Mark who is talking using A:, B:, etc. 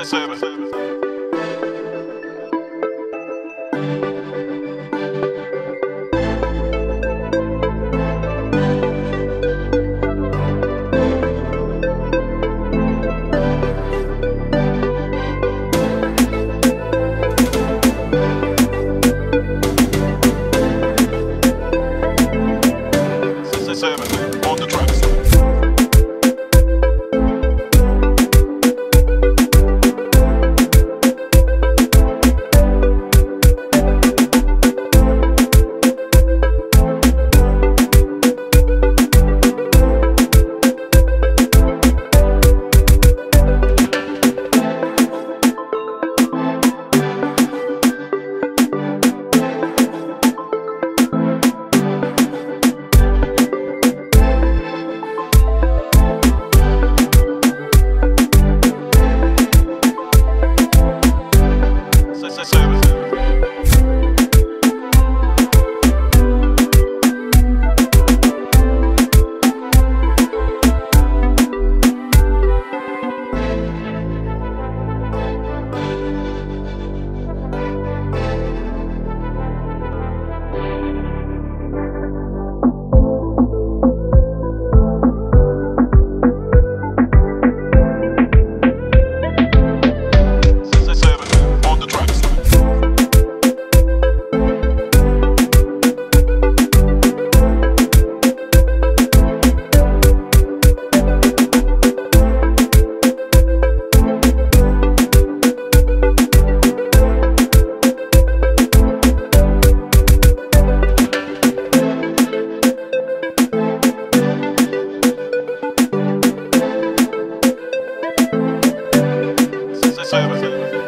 A: On the さようなら。